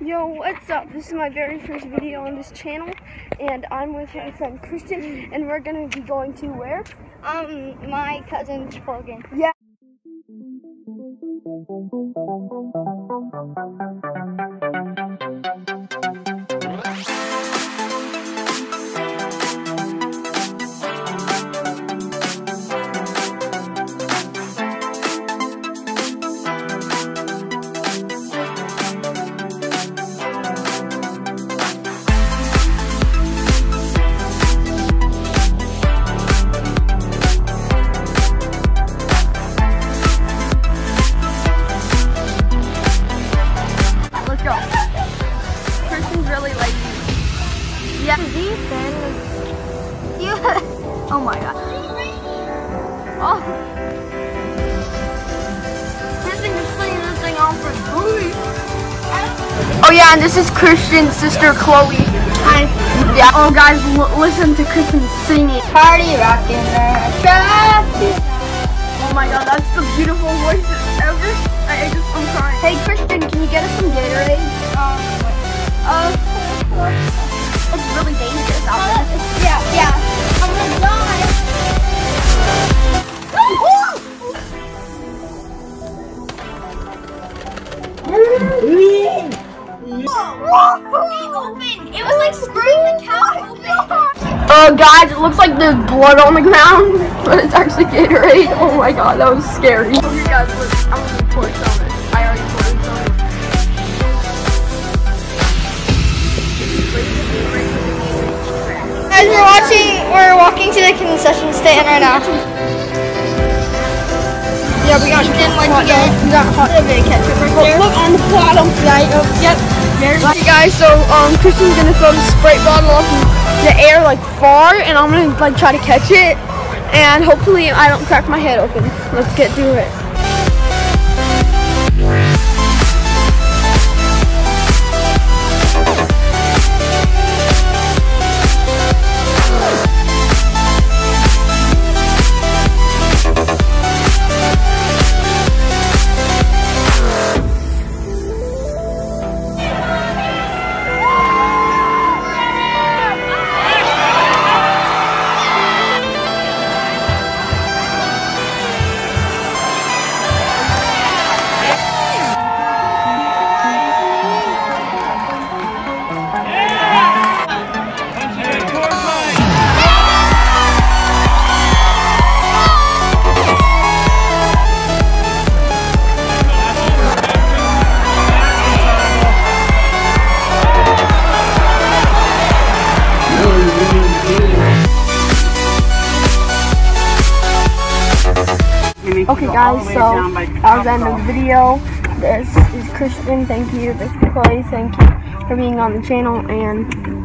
Yo, what's up? This is my very first video on this channel, and I'm with my friend Christian, and we're gonna be going to where? Um, my cousin's Logan. Yeah. Yeah. You. Oh my god. Oh. Christian just putting this thing on for booty. Oh yeah, and this is Christian's sister Chloe. Hi. Yeah. Oh guys, listen to Christian singing. Party rocking the. Oh my god, that's the beautiful voices ever. I, I just, I'm crying. Hey Christian, can you get us some Gatorade? Um, uh, It's really dangerous out there. yeah, yeah. I'm gonna die. It was like screwing the cow open. Uh, guys, it looks like there's blood on the ground, but it's actually Gatorade. Oh my god, that was scary. Okay, guys, look, I'm gonna pour some we're to the concession stand right now. Yeah, we got didn't like get We got hot a bit of ketchup right there. look on the bottom. Right, oh, yep. Okay, guys, so um, Christian's gonna throw the Sprite bottle off in the air like far, and I'm gonna like try to catch it, and hopefully I don't crack my head open. Let's get to it. Okay, guys, so that was the end of the video. This is Christian. Thank you. This is Chloe. Thank you for being on the channel, and.